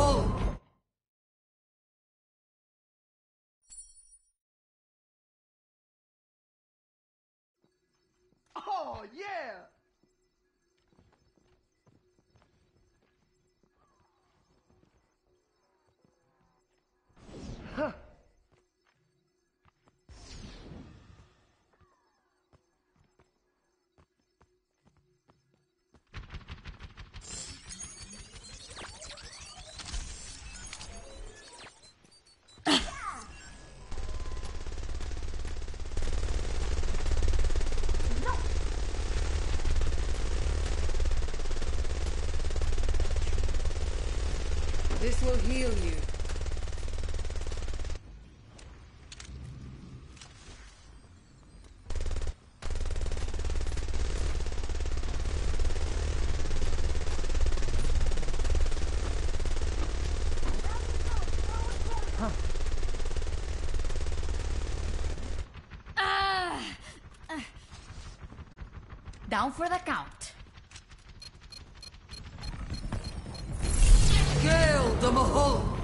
Oh, yeah! This will heal you. Ah. Down for the count. the Mahal.